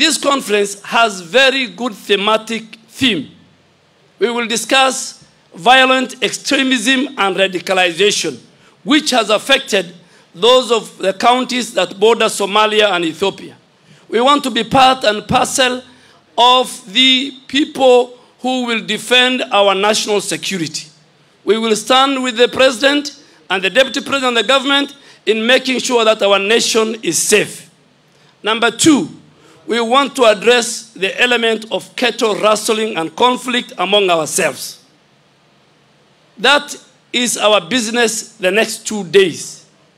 This conference has very good thematic theme. We will discuss violent extremism and radicalization, which has affected those of the counties that border Somalia and Ethiopia. We want to be part and parcel of the people who will defend our national security. We will stand with the president and the deputy president of the government in making sure that our nation is safe. Number two, we want to address the element of cattle rustling and conflict among ourselves. That is our business the next two days.